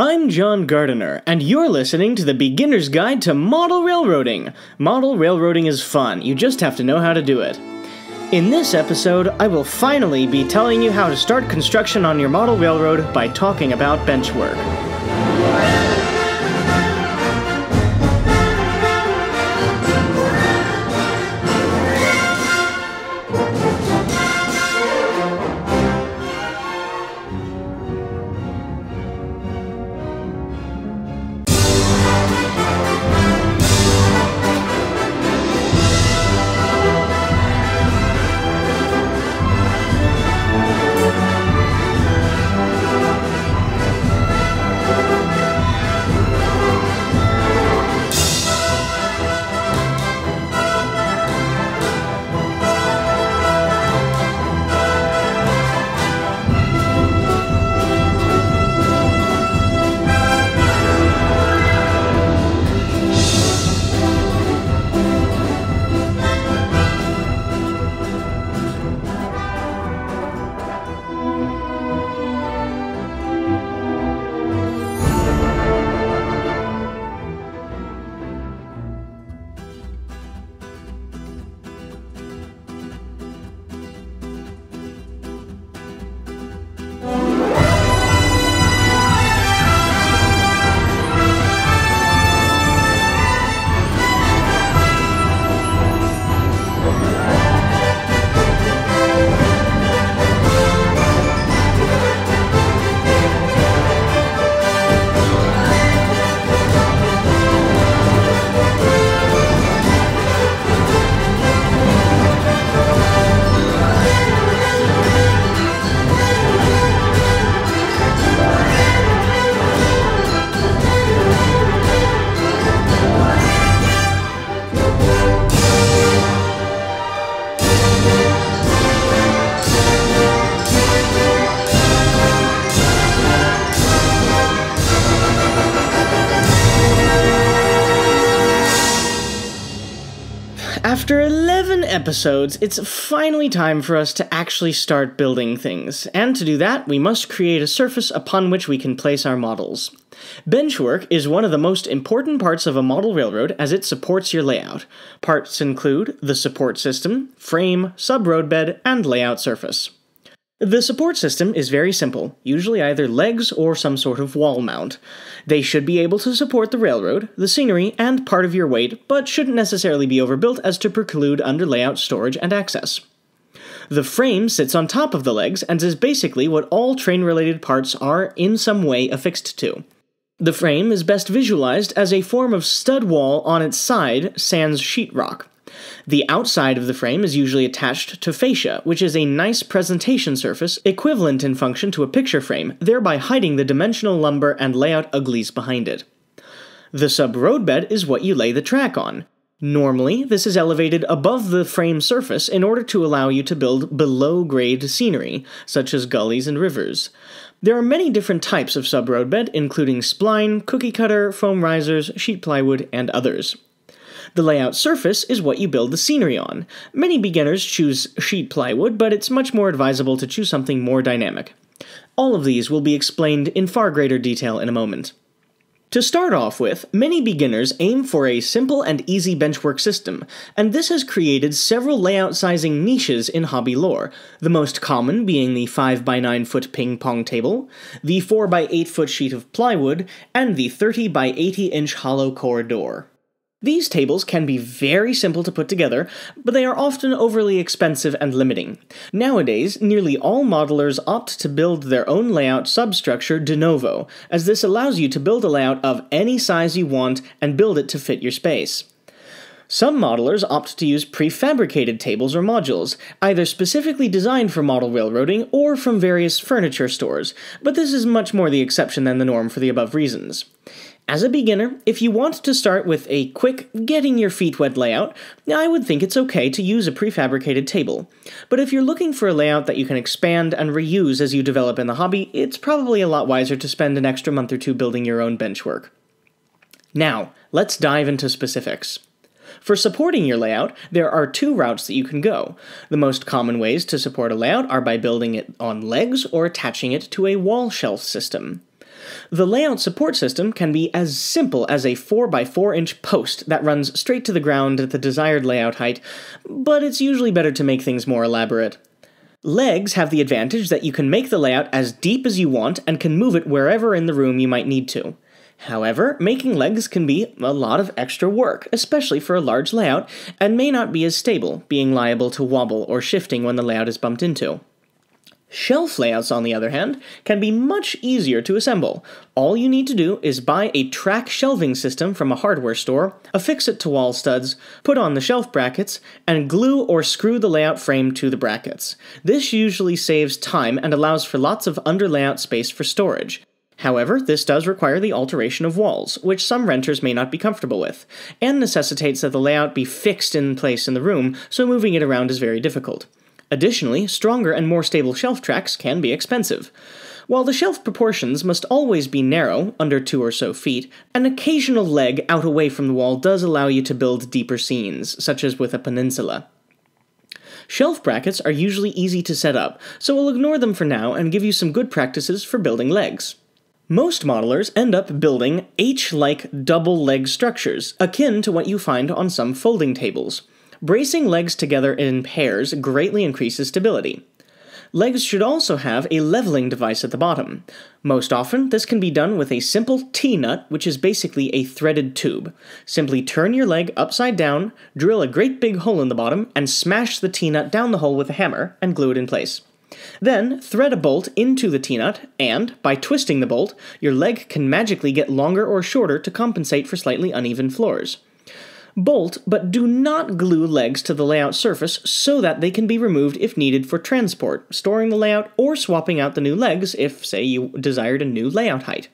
I'm John Gardiner, and you're listening to the Beginner's Guide to Model Railroading. Model railroading is fun, you just have to know how to do it. In this episode, I will finally be telling you how to start construction on your model railroad by talking about bench After 11 episodes, it's finally time for us to actually start building things, and to do that, we must create a surface upon which we can place our models. Benchwork is one of the most important parts of a model railroad as it supports your layout. Parts include the support system, frame, sub-roadbed, and layout surface. The support system is very simple, usually either legs or some sort of wall mount. They should be able to support the railroad, the scenery, and part of your weight, but shouldn't necessarily be overbuilt as to preclude under layout storage and access. The frame sits on top of the legs and is basically what all train related parts are in some way affixed to. The frame is best visualized as a form of stud wall on its side, sans sheetrock. The outside of the frame is usually attached to fascia, which is a nice presentation surface equivalent in function to a picture frame, thereby hiding the dimensional lumber and layout uglies behind it. The sub-roadbed is what you lay the track on. Normally, this is elevated above the frame surface in order to allow you to build below-grade scenery, such as gullies and rivers. There are many different types of sub-roadbed, including spline, cookie cutter, foam risers, sheet plywood, and others. The layout surface is what you build the scenery on. Many beginners choose sheet plywood, but it's much more advisable to choose something more dynamic. All of these will be explained in far greater detail in a moment. To start off with, many beginners aim for a simple and easy benchwork system, and this has created several layout sizing niches in hobby lore, the most common being the 5x9 foot ping pong table, the 4x8 foot sheet of plywood, and the 30x80 inch hollow core door. These tables can be very simple to put together, but they are often overly expensive and limiting. Nowadays, nearly all modelers opt to build their own layout substructure de novo, as this allows you to build a layout of any size you want and build it to fit your space. Some modelers opt to use prefabricated tables or modules, either specifically designed for model railroading or from various furniture stores, but this is much more the exception than the norm for the above reasons. As a beginner, if you want to start with a quick, getting your feet wet layout, I would think it's okay to use a prefabricated table. But if you're looking for a layout that you can expand and reuse as you develop in the hobby, it's probably a lot wiser to spend an extra month or two building your own benchwork. Now, let's dive into specifics. For supporting your layout, there are two routes that you can go. The most common ways to support a layout are by building it on legs or attaching it to a wall shelf system. The layout support system can be as simple as a 4x4 inch post that runs straight to the ground at the desired layout height, but it's usually better to make things more elaborate. Legs have the advantage that you can make the layout as deep as you want and can move it wherever in the room you might need to. However, making legs can be a lot of extra work, especially for a large layout, and may not be as stable, being liable to wobble or shifting when the layout is bumped into. Shelf layouts, on the other hand, can be much easier to assemble. All you need to do is buy a track shelving system from a hardware store, affix it to wall studs, put on the shelf brackets, and glue or screw the layout frame to the brackets. This usually saves time and allows for lots of under layout space for storage. However, this does require the alteration of walls, which some renters may not be comfortable with, and necessitates that the layout be fixed in place in the room, so moving it around is very difficult. Additionally, stronger and more stable shelf tracks can be expensive. While the shelf proportions must always be narrow, under two or so feet, an occasional leg out away from the wall does allow you to build deeper scenes, such as with a peninsula. Shelf brackets are usually easy to set up, so we'll ignore them for now and give you some good practices for building legs. Most modelers end up building H-like double leg structures, akin to what you find on some folding tables. Bracing legs together in pairs greatly increases stability. Legs should also have a leveling device at the bottom. Most often, this can be done with a simple T-nut, which is basically a threaded tube. Simply turn your leg upside down, drill a great big hole in the bottom, and smash the T-nut down the hole with a hammer, and glue it in place. Then, thread a bolt into the T-nut, and, by twisting the bolt, your leg can magically get longer or shorter to compensate for slightly uneven floors. Bolt, but do not glue legs to the layout surface so that they can be removed if needed for transport, storing the layout, or swapping out the new legs if, say, you desired a new layout height.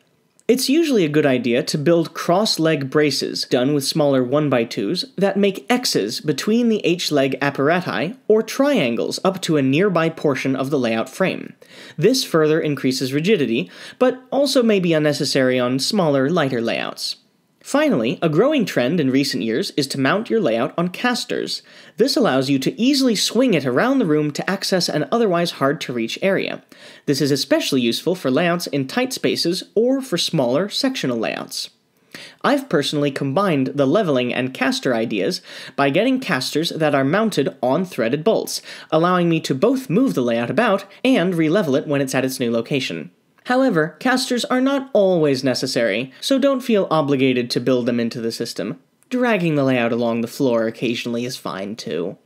It's usually a good idea to build cross leg braces, done with smaller 1x2s, that make X's between the H leg apparati, or triangles up to a nearby portion of the layout frame. This further increases rigidity, but also may be unnecessary on smaller, lighter layouts. Finally, a growing trend in recent years is to mount your layout on casters. This allows you to easily swing it around the room to access an otherwise hard to reach area. This is especially useful for layouts in tight spaces or for smaller sectional layouts. I've personally combined the leveling and caster ideas by getting casters that are mounted on threaded bolts, allowing me to both move the layout about and re-level it when it's at its new location. However, casters are not always necessary, so don't feel obligated to build them into the system. Dragging the layout along the floor occasionally is fine too.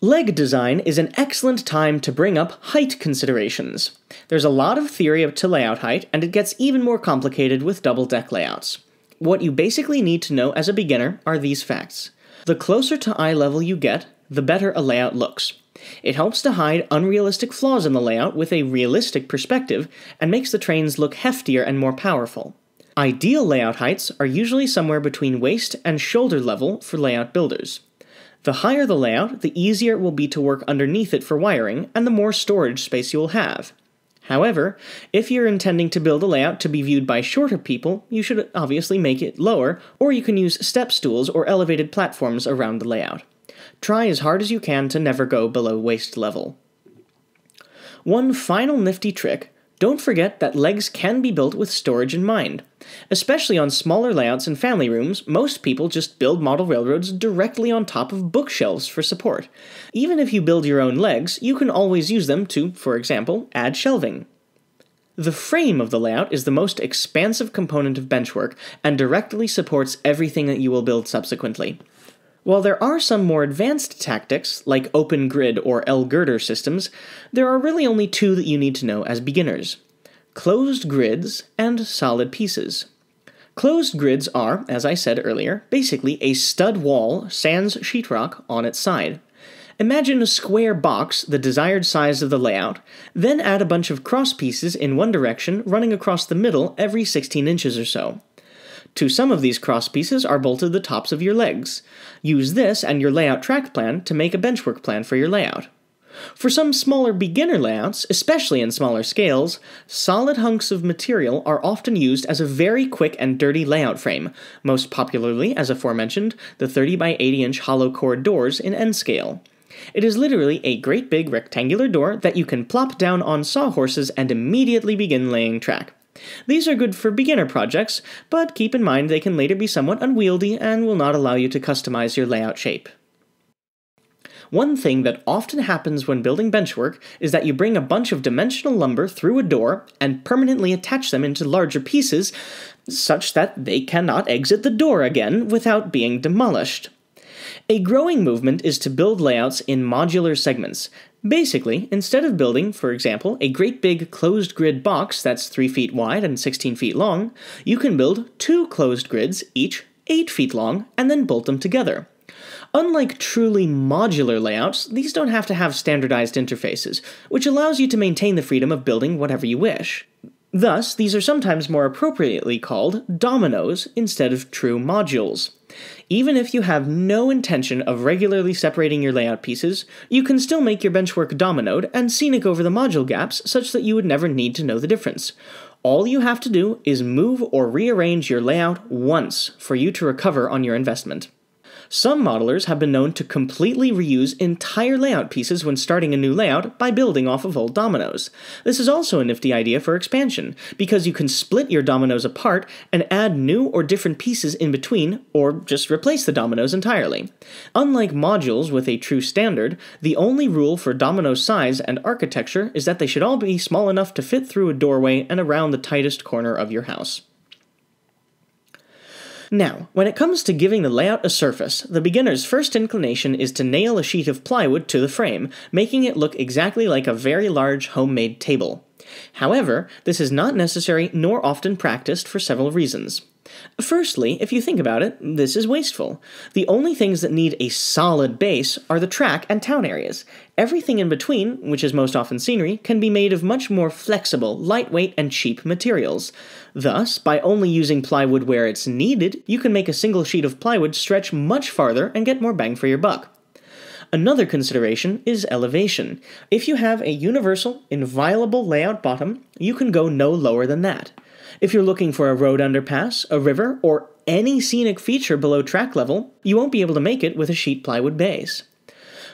Leg design is an excellent time to bring up height considerations. There's a lot of theory to layout height, and it gets even more complicated with double deck layouts. What you basically need to know as a beginner are these facts. The closer to eye level you get, the better a layout looks. It helps to hide unrealistic flaws in the layout with a realistic perspective and makes the trains look heftier and more powerful. Ideal layout heights are usually somewhere between waist and shoulder level for layout builders. The higher the layout, the easier it will be to work underneath it for wiring, and the more storage space you will have. However, if you're intending to build a layout to be viewed by shorter people, you should obviously make it lower, or you can use step stools or elevated platforms around the layout. Try as hard as you can to never go below waist level. One final nifty trick don't forget that legs can be built with storage in mind. Especially on smaller layouts and family rooms, most people just build model railroads directly on top of bookshelves for support. Even if you build your own legs, you can always use them to, for example, add shelving. The frame of the layout is the most expansive component of benchwork and directly supports everything that you will build subsequently. While there are some more advanced tactics, like open grid or L-girder systems, there are really only two that you need to know as beginners. Closed grids and solid pieces. Closed grids are, as I said earlier, basically a stud wall sans sheetrock on its side. Imagine a square box the desired size of the layout, then add a bunch of cross pieces in one direction running across the middle every 16 inches or so. To some of these cross pieces are bolted the tops of your legs. Use this and your layout track plan to make a benchwork plan for your layout. For some smaller beginner layouts, especially in smaller scales, solid hunks of material are often used as a very quick and dirty layout frame, most popularly, as aforementioned, the 30 by 80 inch hollow core doors in N scale. It is literally a great big rectangular door that you can plop down on sawhorses and immediately begin laying track. These are good for beginner projects, but keep in mind they can later be somewhat unwieldy and will not allow you to customize your layout shape. One thing that often happens when building benchwork is that you bring a bunch of dimensional lumber through a door and permanently attach them into larger pieces such that they cannot exit the door again without being demolished. A growing movement is to build layouts in modular segments. Basically, instead of building, for example, a great big closed grid box that's 3 feet wide and 16 feet long, you can build two closed grids, each 8 feet long, and then bolt them together. Unlike truly modular layouts, these don't have to have standardized interfaces, which allows you to maintain the freedom of building whatever you wish. Thus, these are sometimes more appropriately called dominoes instead of true modules. Even if you have no intention of regularly separating your layout pieces, you can still make your benchwork dominoed and scenic over the module gaps such that you would never need to know the difference. All you have to do is move or rearrange your layout once for you to recover on your investment. Some modelers have been known to completely reuse entire layout pieces when starting a new layout by building off of old dominoes. This is also a nifty idea for expansion, because you can split your dominoes apart and add new or different pieces in between, or just replace the dominoes entirely. Unlike modules with a true standard, the only rule for domino size and architecture is that they should all be small enough to fit through a doorway and around the tightest corner of your house. Now, when it comes to giving the layout a surface, the beginner's first inclination is to nail a sheet of plywood to the frame, making it look exactly like a very large homemade table. However, this is not necessary nor often practiced for several reasons. Firstly, if you think about it, this is wasteful. The only things that need a solid base are the track and town areas. Everything in between, which is most often scenery, can be made of much more flexible, lightweight, and cheap materials. Thus, by only using plywood where it's needed, you can make a single sheet of plywood stretch much farther and get more bang for your buck. Another consideration is elevation. If you have a universal, inviolable layout bottom, you can go no lower than that. If you're looking for a road underpass, a river, or any scenic feature below track level, you won't be able to make it with a sheet plywood base.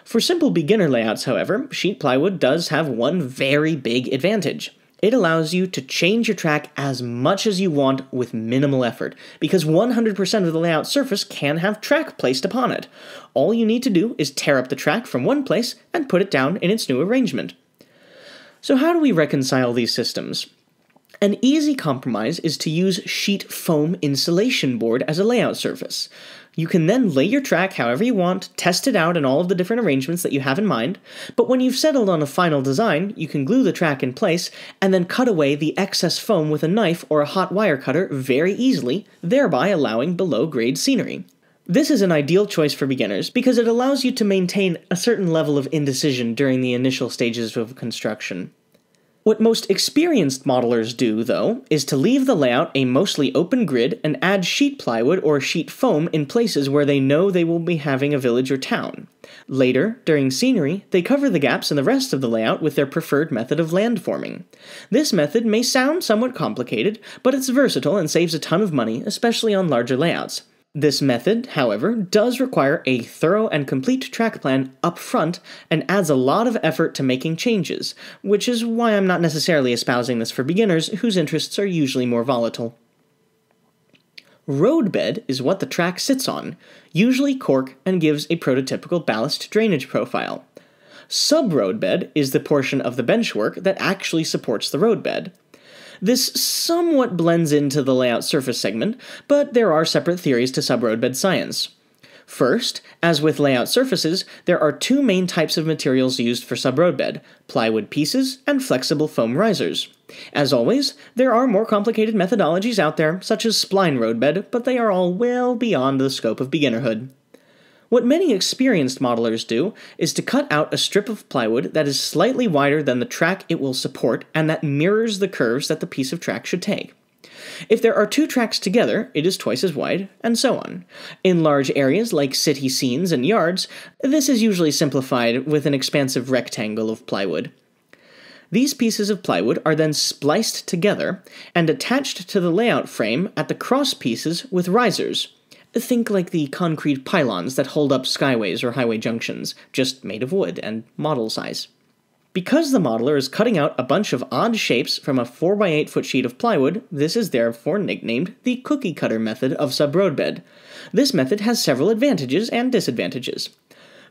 For simple beginner layouts, however, sheet plywood does have one very big advantage. It allows you to change your track as much as you want with minimal effort, because 100% of the layout surface can have track placed upon it. All you need to do is tear up the track from one place and put it down in its new arrangement. So, how do we reconcile these systems? An easy compromise is to use sheet foam insulation board as a layout surface. You can then lay your track however you want, test it out in all of the different arrangements that you have in mind, but when you've settled on a final design, you can glue the track in place and then cut away the excess foam with a knife or a hot wire cutter very easily, thereby allowing below grade scenery. This is an ideal choice for beginners because it allows you to maintain a certain level of indecision during the initial stages of construction. What most experienced modelers do, though, is to leave the layout a mostly open grid and add sheet plywood or sheet foam in places where they know they will be having a village or town. Later, during scenery, they cover the gaps in the rest of the layout with their preferred method of landforming. This method may sound somewhat complicated, but it's versatile and saves a ton of money, especially on larger layouts. This method, however, does require a thorough and complete track plan up front and adds a lot of effort to making changes, which is why I'm not necessarily espousing this for beginners whose interests are usually more volatile. Roadbed is what the track sits on, usually cork and gives a prototypical ballast drainage profile. Sub-roadbed is the portion of the benchwork that actually supports the roadbed. This somewhat blends into the layout surface segment, but there are separate theories to subroadbed science. First, as with layout surfaces, there are two main types of materials used for subroadbed plywood pieces and flexible foam risers. As always, there are more complicated methodologies out there, such as spline roadbed, but they are all well beyond the scope of beginnerhood. What many experienced modelers do is to cut out a strip of plywood that is slightly wider than the track it will support and that mirrors the curves that the piece of track should take. If there are two tracks together, it is twice as wide, and so on. In large areas like city scenes and yards, this is usually simplified with an expansive rectangle of plywood. These pieces of plywood are then spliced together and attached to the layout frame at the cross pieces with risers. Think like the concrete pylons that hold up skyways or highway junctions, just made of wood and model size. Because the modeler is cutting out a bunch of odd shapes from a 4x8 foot sheet of plywood, this is therefore nicknamed the cookie cutter method of subroadbed. This method has several advantages and disadvantages.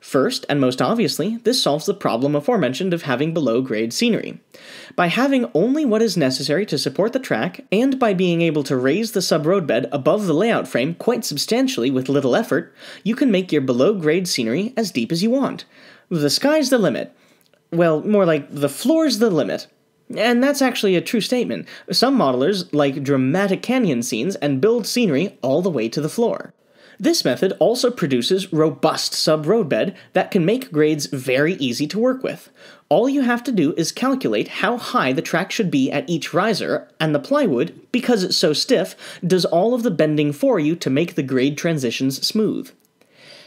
First, and most obviously, this solves the problem aforementioned of having below grade scenery. By having only what is necessary to support the track, and by being able to raise the subroadbed above the layout frame quite substantially with little effort, you can make your below grade scenery as deep as you want. The sky's the limit, well, more like the floor's the limit. And that's actually a true statement. Some modelers like dramatic canyon scenes and build scenery all the way to the floor. This method also produces robust sub-roadbed that can make grades very easy to work with. All you have to do is calculate how high the track should be at each riser, and the plywood, because it's so stiff, does all of the bending for you to make the grade transitions smooth.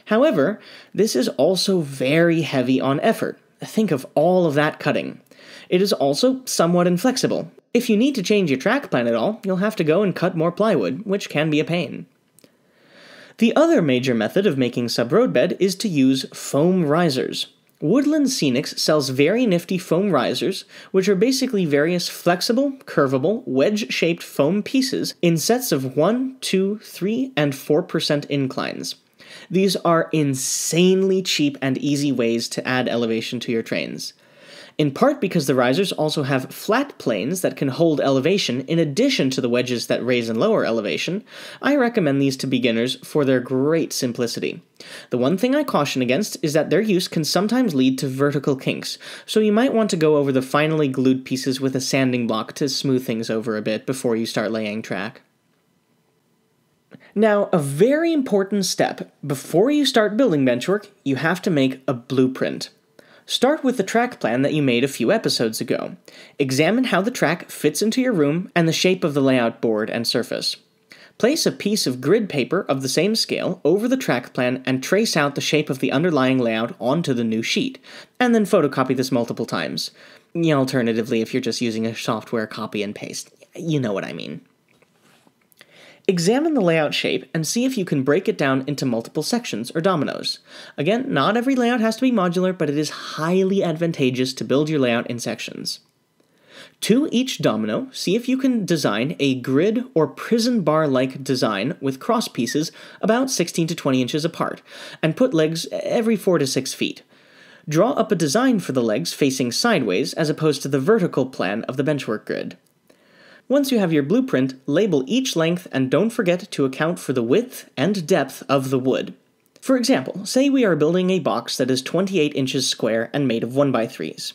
However, this is also very heavy on effort, Think of all of that cutting. It is also somewhat inflexible. If you need to change your track plan at all, you'll have to go and cut more plywood, which can be a pain. The other major method of making subroadbed is to use foam risers. Woodland Scenics sells very nifty foam risers, which are basically various flexible, curvable, wedge shaped foam pieces in sets of 1, 2, 3, and 4% inclines. These are insanely cheap and easy ways to add elevation to your trains. In part because the risers also have flat planes that can hold elevation in addition to the wedges that raise and lower elevation, I recommend these to beginners for their great simplicity. The one thing I caution against is that their use can sometimes lead to vertical kinks, so you might want to go over the finely glued pieces with a sanding block to smooth things over a bit before you start laying track. Now, a very important step before you start building benchwork, you have to make a blueprint. Start with the track plan that you made a few episodes ago. Examine how the track fits into your room and the shape of the layout board and surface. Place a piece of grid paper of the same scale over the track plan and trace out the shape of the underlying layout onto the new sheet, and then photocopy this multiple times. Alternatively, if you're just using a software copy and paste, you know what I mean. Examine the layout shape and see if you can break it down into multiple sections or dominoes. Again, not every layout has to be modular, but it is highly advantageous to build your layout in sections. To each domino, see if you can design a grid or prison bar like design with cross pieces about 16 to 20 inches apart, and put legs every 4 to 6 feet. Draw up a design for the legs facing sideways as opposed to the vertical plan of the benchwork grid. Once you have your blueprint, label each length and don't forget to account for the width and depth of the wood. For example, say we are building a box that is 28 inches square and made of 1x3s.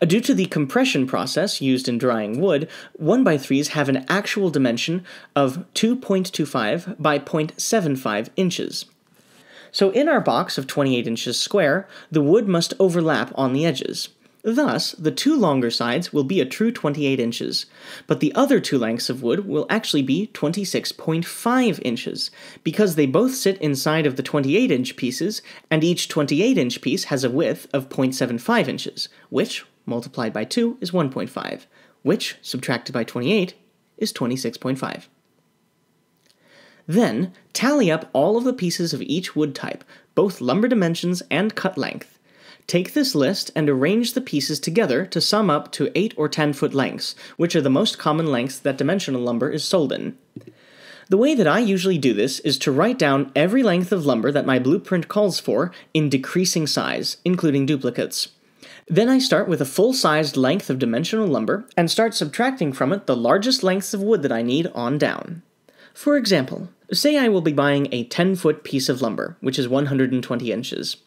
Uh, due to the compression process used in drying wood, 1x3s have an actual dimension of 2.25 by 0.75 inches. So in our box of 28 inches square, the wood must overlap on the edges. Thus, the two longer sides will be a true 28 inches, but the other two lengths of wood will actually be 26.5 inches, because they both sit inside of the 28 inch pieces, and each 28 inch piece has a width of 0.75 inches, which, multiplied by 2, is 1.5, which, subtracted by 28, is 26.5. Then, tally up all of the pieces of each wood type, both lumber dimensions and cut length, Take this list and arrange the pieces together to sum up to 8 or 10 foot lengths, which are the most common lengths that dimensional lumber is sold in. The way that I usually do this is to write down every length of lumber that my blueprint calls for in decreasing size, including duplicates. Then I start with a full sized length of dimensional lumber and start subtracting from it the largest lengths of wood that I need on down. For example, say I will be buying a 10 foot piece of lumber, which is 120 inches.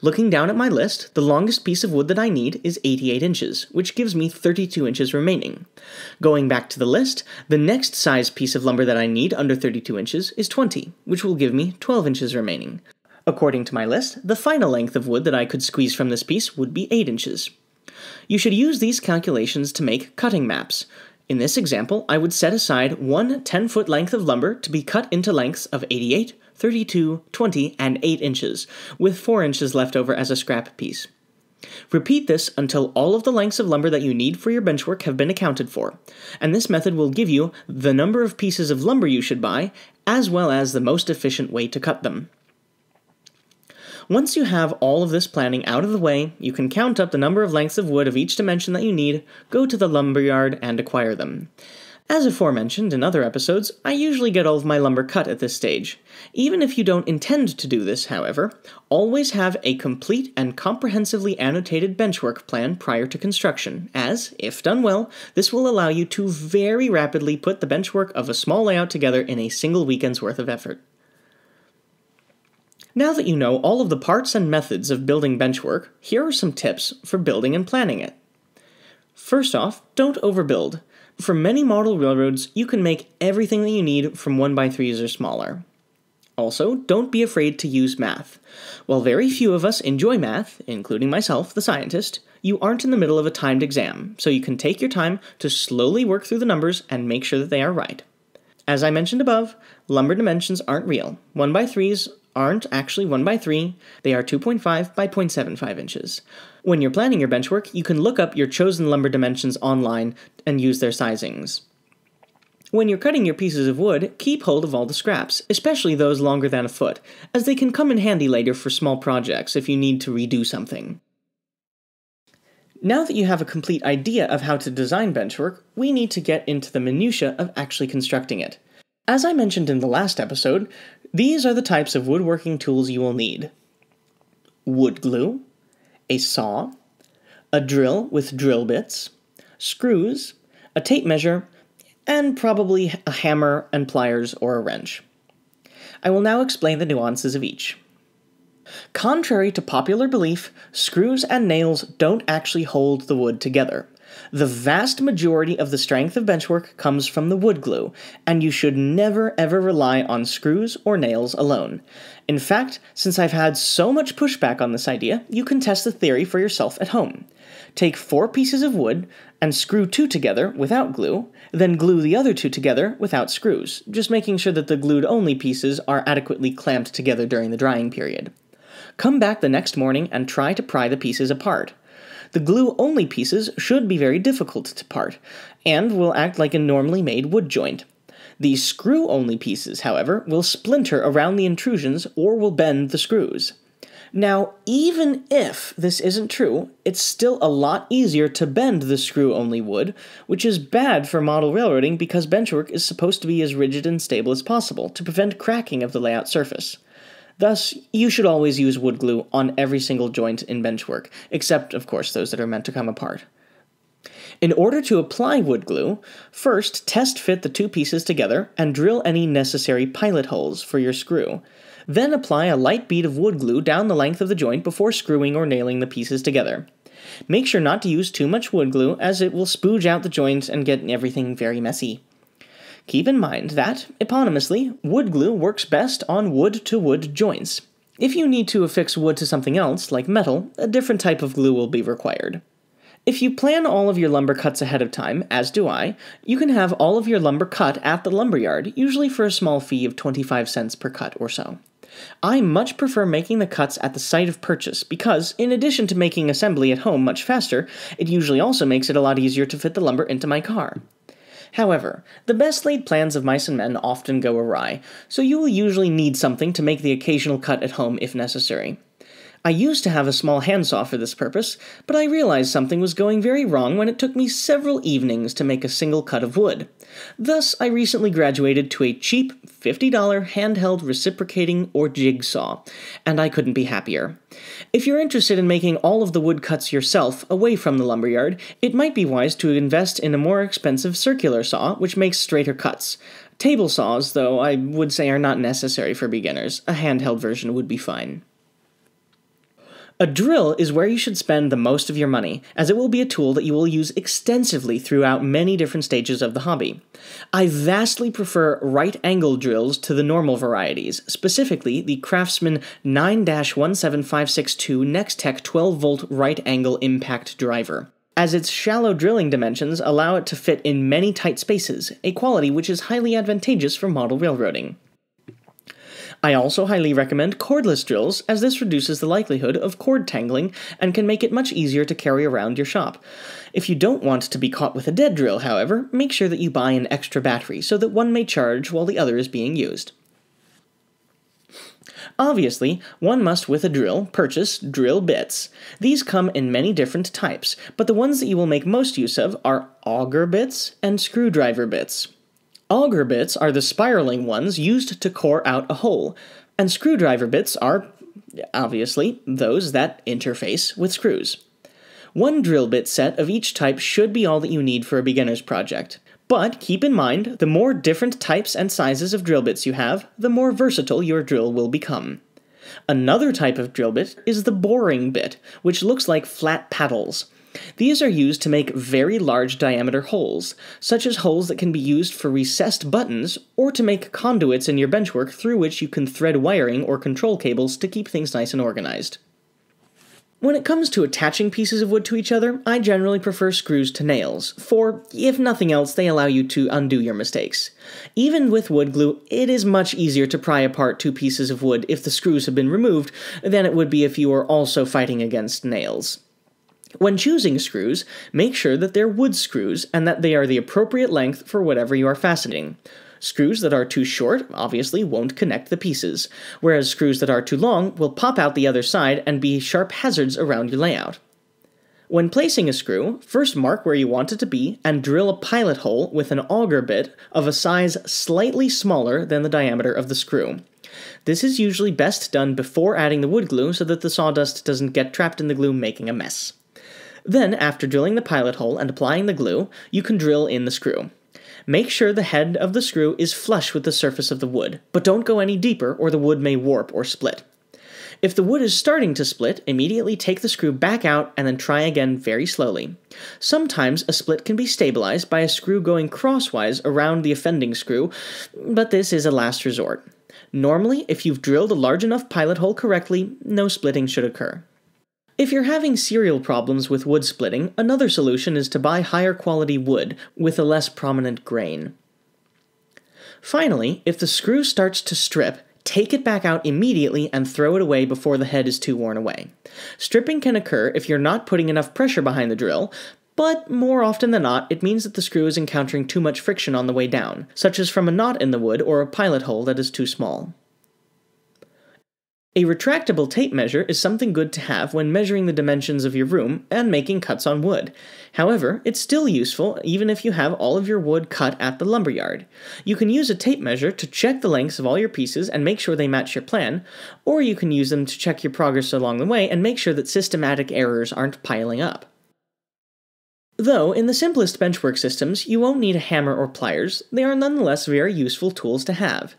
Looking down at my list, the longest piece of wood that I need is 88 inches, which gives me 32 inches remaining. Going back to the list, the next size piece of lumber that I need under 32 inches is 20, which will give me 12 inches remaining. According to my list, the final length of wood that I could squeeze from this piece would be 8 inches. You should use these calculations to make cutting maps. In this example, I would set aside one 10 foot length of lumber to be cut into lengths of 88, 32, 20, and 8 inches, with 4 inches left over as a scrap piece. Repeat this until all of the lengths of lumber that you need for your benchwork have been accounted for, and this method will give you the number of pieces of lumber you should buy, as well as the most efficient way to cut them. Once you have all of this planning out of the way, you can count up the number of lengths of wood of each dimension that you need, go to the lumberyard, and acquire them. As aforementioned in other episodes, I usually get all of my lumber cut at this stage. Even if you don't intend to do this, however, always have a complete and comprehensively annotated benchwork plan prior to construction, as, if done well, this will allow you to very rapidly put the benchwork of a small layout together in a single weekend's worth of effort. Now that you know all of the parts and methods of building benchwork, here are some tips for building and planning it. First off, don't overbuild. For many model railroads, you can make everything that you need from 1x3s or smaller. Also, don't be afraid to use math. While very few of us enjoy math, including myself, the scientist, you aren't in the middle of a timed exam, so you can take your time to slowly work through the numbers and make sure that they are right. As I mentioned above, lumber dimensions aren't real. 1x3s aren't actually 1 by 3, they are 2.5 by 0.75 inches. When you're planning your benchwork, you can look up your chosen lumber dimensions online and use their sizings. When you're cutting your pieces of wood, keep hold of all the scraps, especially those longer than a foot, as they can come in handy later for small projects if you need to redo something. Now that you have a complete idea of how to design benchwork, we need to get into the minutiae of actually constructing it. As I mentioned in the last episode, these are the types of woodworking tools you will need. Wood glue, a saw, a drill with drill bits, screws, a tape measure, and probably a hammer and pliers or a wrench. I will now explain the nuances of each. Contrary to popular belief, screws and nails don't actually hold the wood together. The vast majority of the strength of benchwork comes from the wood glue, and you should never ever rely on screws or nails alone. In fact, since I've had so much pushback on this idea, you can test the theory for yourself at home. Take four pieces of wood and screw two together without glue, then glue the other two together without screws, just making sure that the glued only pieces are adequately clamped together during the drying period. Come back the next morning and try to pry the pieces apart. The glue-only pieces should be very difficult to part, and will act like a normally made wood joint. The screw-only pieces, however, will splinter around the intrusions or will bend the screws. Now, even if this isn't true, it's still a lot easier to bend the screw only wood, which is bad for model railroading because benchwork is supposed to be as rigid and stable as possible to prevent cracking of the layout surface. Thus, you should always use wood glue on every single joint in benchwork, except, of course, those that are meant to come apart. In order to apply wood glue, first test fit the two pieces together and drill any necessary pilot holes for your screw. Then apply a light bead of wood glue down the length of the joint before screwing or nailing the pieces together. Make sure not to use too much wood glue as it will spooge out the joint and get everything very messy. Keep in mind that, eponymously, wood glue works best on wood-to-wood -wood joints. If you need to affix wood to something else, like metal, a different type of glue will be required. If you plan all of your lumber cuts ahead of time, as do I, you can have all of your lumber cut at the lumberyard, usually for a small fee of 25 cents per cut or so. I much prefer making the cuts at the site of purchase because, in addition to making assembly at home much faster, it usually also makes it a lot easier to fit the lumber into my car. However, the best laid plans of mice and men often go awry, so you will usually need something to make the occasional cut at home if necessary. I used to have a small handsaw for this purpose, but I realized something was going very wrong when it took me several evenings to make a single cut of wood. Thus, I recently graduated to a cheap $50 handheld reciprocating or jigsaw, and I couldn't be happier. If you're interested in making all of the wood cuts yourself away from the lumberyard, it might be wise to invest in a more expensive circular saw which makes straighter cuts. Table saws, though, I would say are not necessary for beginners. A handheld version would be fine. A drill is where you should spend the most of your money, as it will be a tool that you will use extensively throughout many different stages of the hobby. I vastly prefer right angle drills to the normal varieties, specifically the Craftsman 9 17562 Nextec 12 volt right angle impact driver as its shallow drilling dimensions allow it to fit in many tight spaces, a quality which is highly advantageous for model railroading. I also highly recommend cordless drills, as this reduces the likelihood of cord tangling and can make it much easier to carry around your shop. If you don't want to be caught with a dead drill, however, make sure that you buy an extra battery so that one may charge while the other is being used. Obviously, one must with a drill purchase drill bits. These come in many different types, but the ones that you will make most use of are auger bits and screwdriver bits. Auger bits are the spiraling ones used to core out a hole, and screwdriver bits are, obviously, those that interface with screws. One drill bit set of each type should be all that you need for a beginner's project. But keep in mind, the more different types and sizes of drill bits you have, the more versatile your drill will become. Another type of drill bit is the boring bit, which looks like flat paddles. These are used to make very large diameter holes, such as holes that can be used for recessed buttons or to make conduits in your benchwork through which you can thread wiring or control cables to keep things nice and organized. When it comes to attaching pieces of wood to each other, I generally prefer screws to nails, for, if nothing else, they allow you to undo your mistakes. Even with wood glue, it is much easier to pry apart two pieces of wood if the screws have been removed than it would be if you were also fighting against nails. When choosing screws, make sure that they're wood screws and that they are the appropriate length for whatever you are fastening. Screws that are too short obviously won't connect the pieces, whereas screws that are too long will pop out the other side and be sharp hazards around your layout. When placing a screw, first mark where you want it to be and drill a pilot hole with an auger bit of a size slightly smaller than the diameter of the screw. This is usually best done before adding the wood glue so that the sawdust doesn't get trapped in the glue making a mess. Then, after drilling the pilot hole and applying the glue, you can drill in the screw. Make sure the head of the screw is flush with the surface of the wood, but don't go any deeper or the wood may warp or split. If the wood is starting to split, immediately take the screw back out and then try again very slowly. Sometimes a split can be stabilized by a screw going crosswise around the offending screw, but this is a last resort. Normally, if you've drilled a large enough pilot hole correctly, no splitting should occur. If you're having serial problems with wood splitting, another solution is to buy higher quality wood with a less prominent grain. Finally, if the screw starts to strip, take it back out immediately and throw it away before the head is too worn away. Stripping can occur if you're not putting enough pressure behind the drill, but more often than not, it means that the screw is encountering too much friction on the way down, such as from a knot in the wood or a pilot hole that is too small. A retractable tape measure is something good to have when measuring the dimensions of your room and making cuts on wood. However, it's still useful even if you have all of your wood cut at the lumberyard. You can use a tape measure to check the lengths of all your pieces and make sure they match your plan, or you can use them to check your progress along the way and make sure that systematic errors aren't piling up. Though, in the simplest benchwork systems, you won't need a hammer or pliers, they are nonetheless very useful tools to have.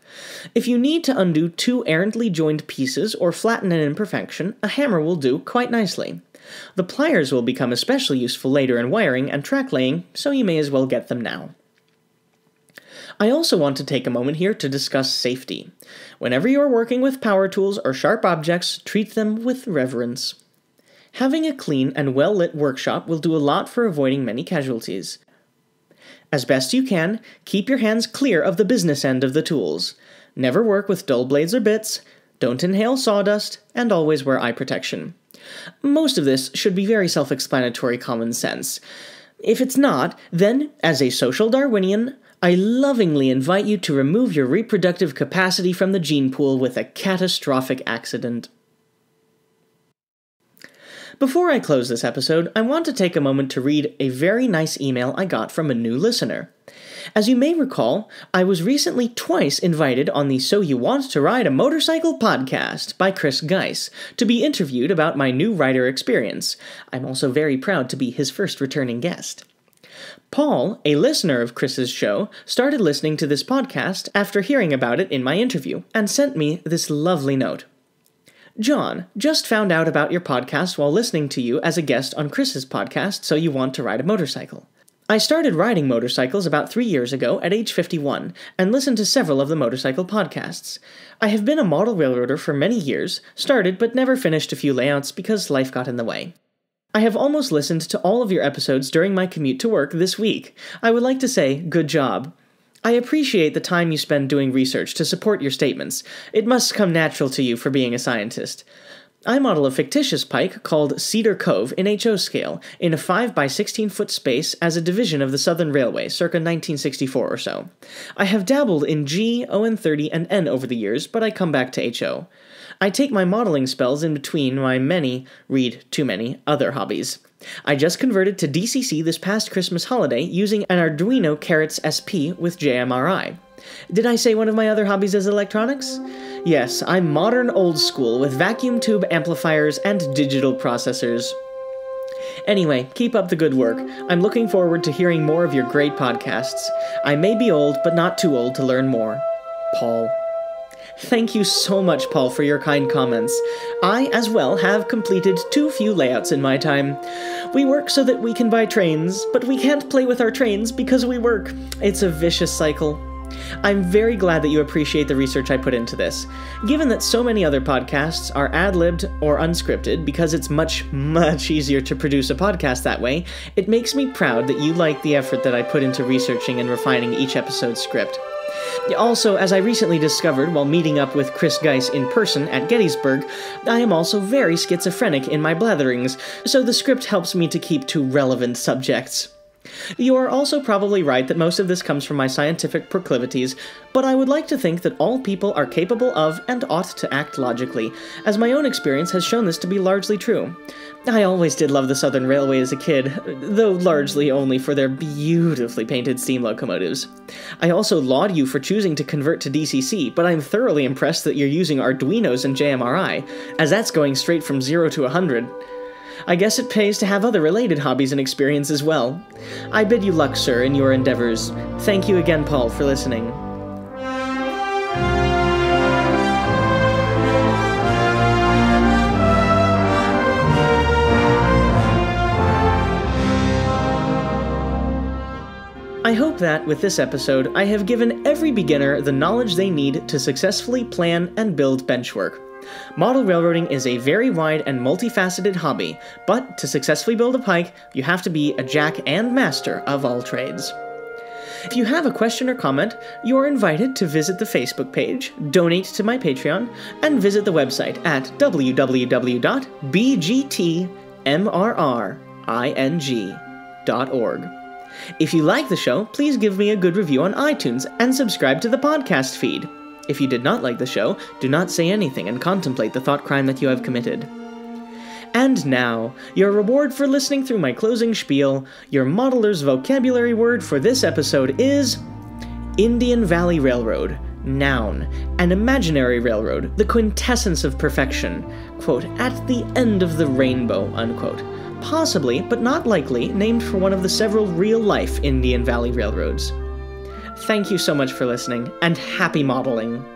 If you need to undo two errantly joined pieces or flatten an imperfection, a hammer will do quite nicely. The pliers will become especially useful later in wiring and track laying, so you may as well get them now. I also want to take a moment here to discuss safety. Whenever you are working with power tools or sharp objects, treat them with reverence. Having a clean and well lit workshop will do a lot for avoiding many casualties. As best you can, keep your hands clear of the business end of the tools. Never work with dull blades or bits, don't inhale sawdust, and always wear eye protection. Most of this should be very self explanatory common sense. If it's not, then, as a social Darwinian, I lovingly invite you to remove your reproductive capacity from the gene pool with a catastrophic accident. Before I close this episode, I want to take a moment to read a very nice email I got from a new listener. As you may recall, I was recently twice invited on the So You Want to Ride a Motorcycle podcast by Chris Geiss to be interviewed about my new rider experience. I'm also very proud to be his first returning guest. Paul, a listener of Chris's show, started listening to this podcast after hearing about it in my interview and sent me this lovely note. John, just found out about your podcast while listening to you as a guest on Chris's podcast, So You Want to Ride a Motorcycle. I started riding motorcycles about three years ago at age 51 and listened to several of the motorcycle podcasts. I have been a model railroader for many years, started but never finished a few layouts because life got in the way. I have almost listened to all of your episodes during my commute to work this week. I would like to say, good job. I appreciate the time you spend doing research to support your statements. It must come natural to you for being a scientist. I model a fictitious pike called Cedar Cove in HO scale, in a 5 by 16 foot space as a division of the Southern Railway, circa 1964 or so. I have dabbled in G, ON30, and N over the years, but I come back to HO. I take my modeling spells in between my many, read too many, other hobbies. I just converted to DCC this past Christmas holiday using an Arduino Carrots SP with JMRI. Did I say one of my other hobbies is electronics? Yes, I'm modern old school with vacuum tube amplifiers and digital processors. Anyway, keep up the good work. I'm looking forward to hearing more of your great podcasts. I may be old, but not too old to learn more. Paul. Thank you so much, Paul, for your kind comments. I, as well, have completed too few layouts in my time. We work so that we can buy trains, but we can't play with our trains because we work. It's a vicious cycle. I'm very glad that you appreciate the research I put into this. Given that so many other podcasts are ad libbed or unscripted because it's much, much easier to produce a podcast that way, it makes me proud that you like the effort that I put into researching and refining each episode's script. Also, as I recently discovered while meeting up with Chris Geiss in person at Gettysburg, I am also very schizophrenic in my blatherings, so the script helps me to keep to relevant subjects. You are also probably right that most of this comes from my scientific proclivities, but I would like to think that all people are capable of and ought to act logically, as my own experience has shown this to be largely true. I always did love the Southern Railway as a kid, though largely only for their beautifully painted steam locomotives. I also laud you for choosing to convert to DCC, but I'm thoroughly impressed that you're using Arduinos and JMRI, as that's going straight from 0 to 100. I guess it pays to have other related hobbies and experience as well. I bid you luck, sir, in your endeavors. Thank you again, Paul, for listening. I hope that, with this episode, I have given every beginner the knowledge they need to successfully plan and build benchwork. Model railroading is a very wide and multifaceted hobby, but to successfully build a pike, you have to be a jack and master of all trades. If you have a question or comment, you are invited to visit the Facebook page, donate to my Patreon, and visit the website at www.bgtmrring.org. If you like the show, please give me a good review on iTunes and subscribe to the podcast feed. If you did not like the show, do not say anything and contemplate the thought crime that you have committed. And now, your reward for listening through my closing spiel, your modeler's vocabulary word for this episode is Indian Valley Railroad. Noun. An imaginary railroad, the quintessence of perfection. Quote, at the end of the rainbow, unquote. Possibly, but not likely, named for one of the several real life Indian Valley Railroads. Thank you so much for listening, and happy modeling!